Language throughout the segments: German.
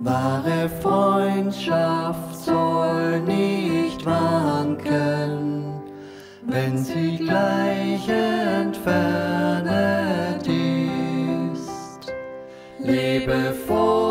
Wahre Freundschaft soll nicht wanken, wenn sie gleich entfernt ist. Lebe fort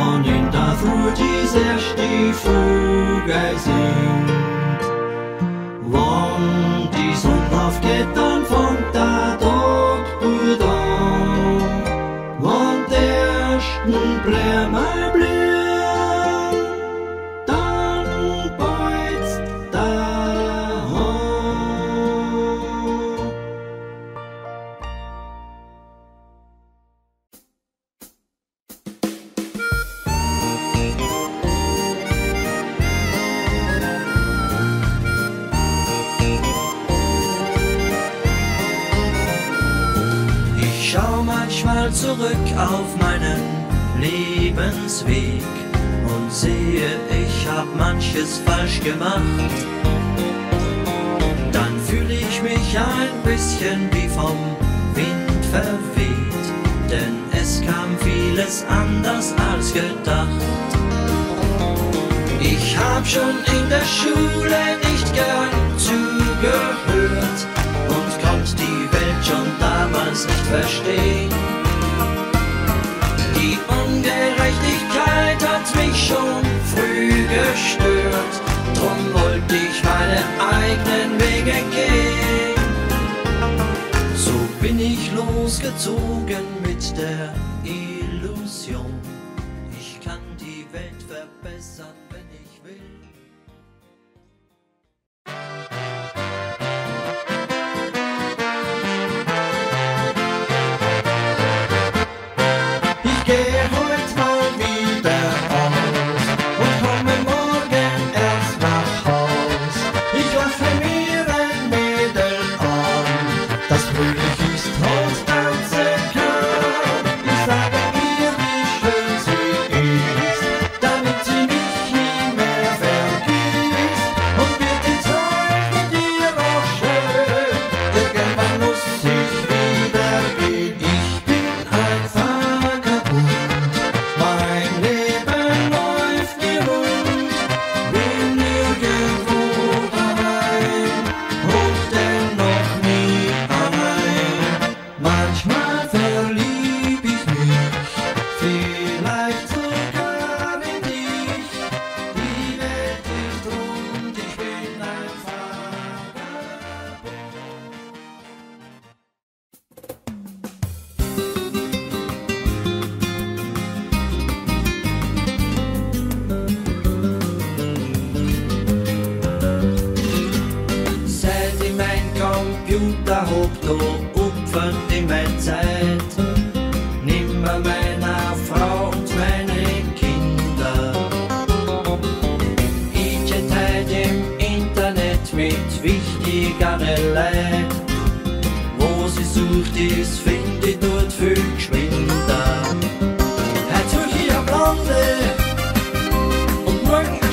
Morning da through dies erst die Vogel singt. Wann die Sonne aufgeht, dann fängt gemacht. Dann fühle ich mich ein bisschen wie vom Wind verweht, denn es kam vieles anders als gedacht. Ich hab schon in der Schule nicht gern zugehört und konnte die Welt schon damals nicht verstehen. Die Ungerechtigkeit hat mich schon früh gestört drum wollte ich meine eigenen Wege gehen. So bin ich losgezogen mit der Ehe.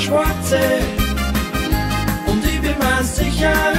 Schwarze. Und ich bin mir sicher,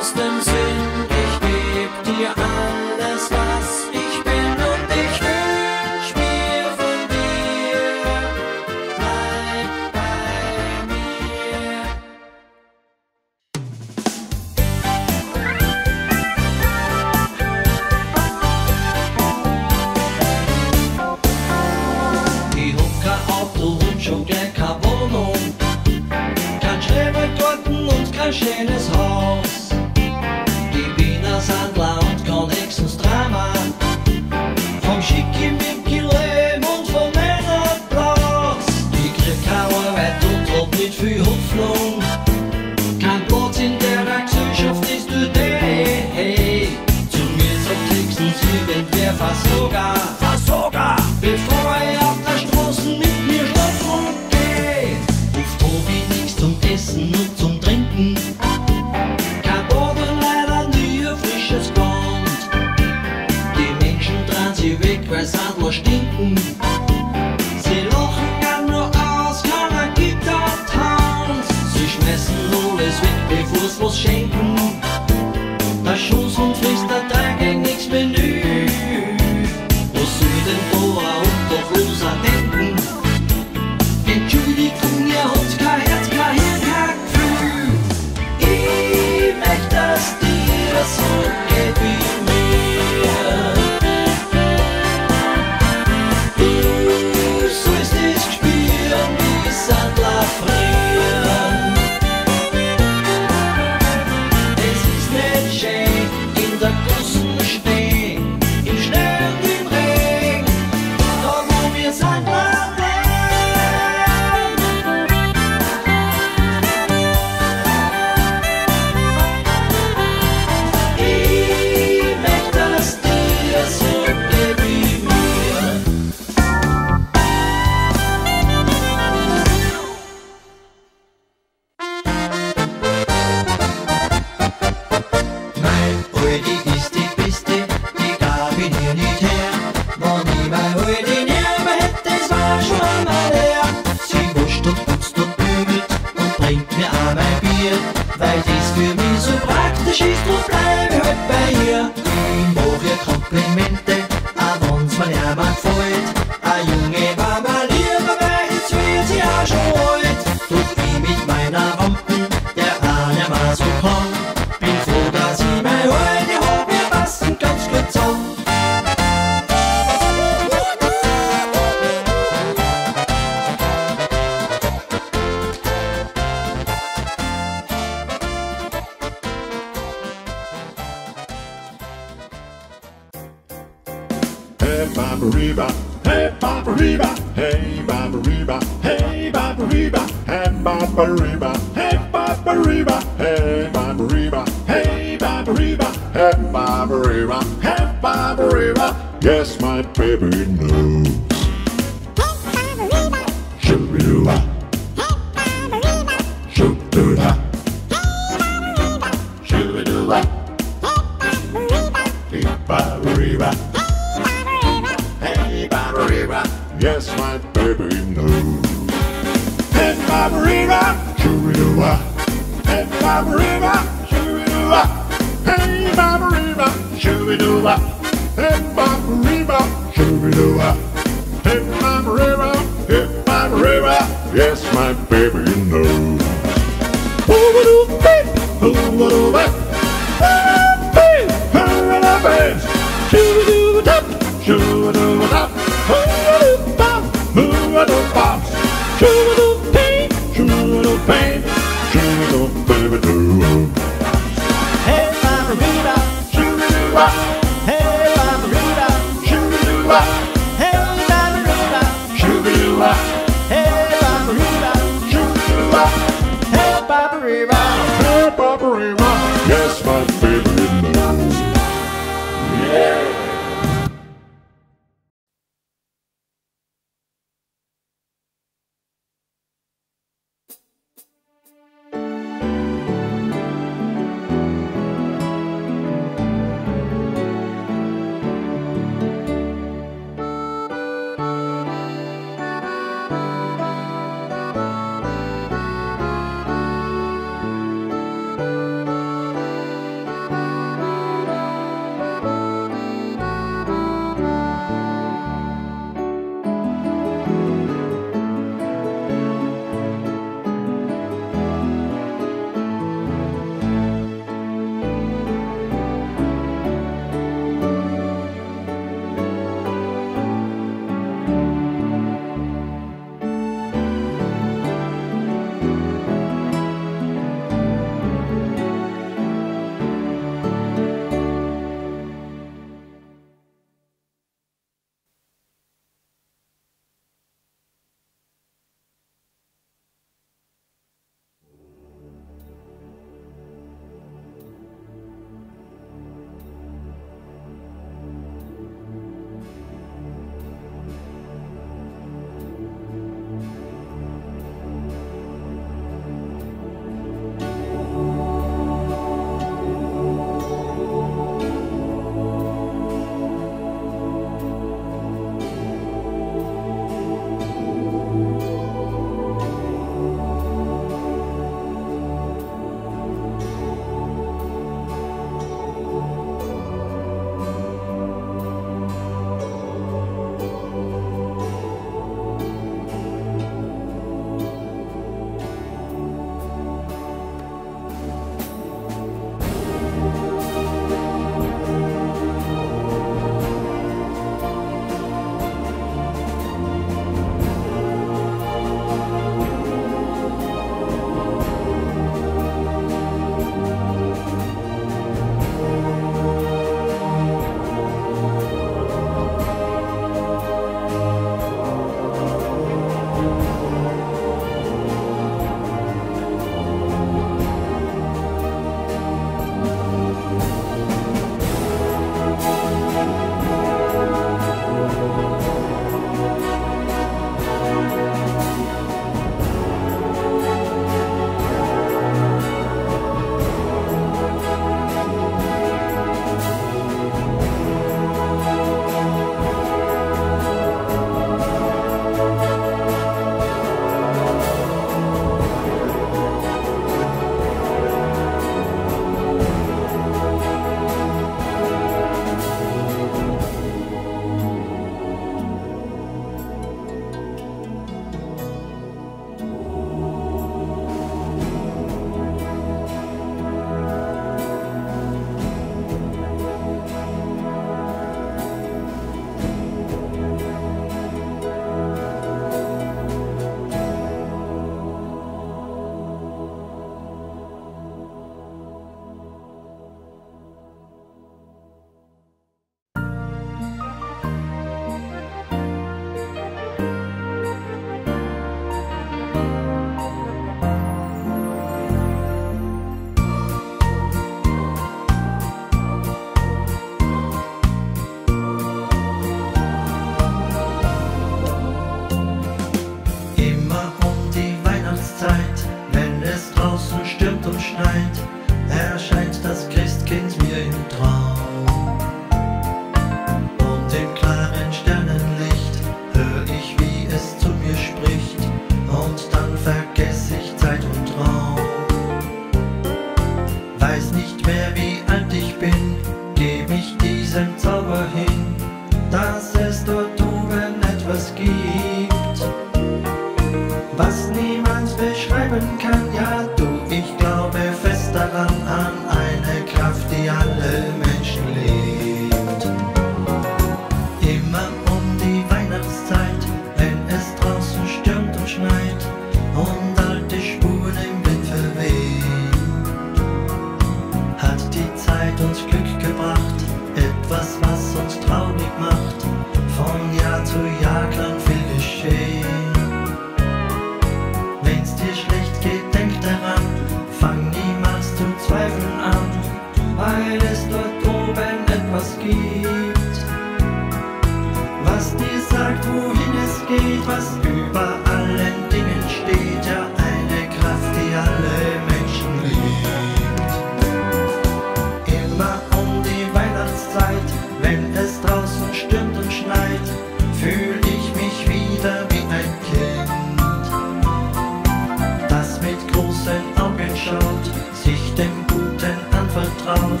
großen Augen schaut, sich dem Guten anvertraut,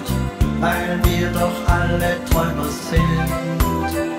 weil wir doch alle Träumer sind.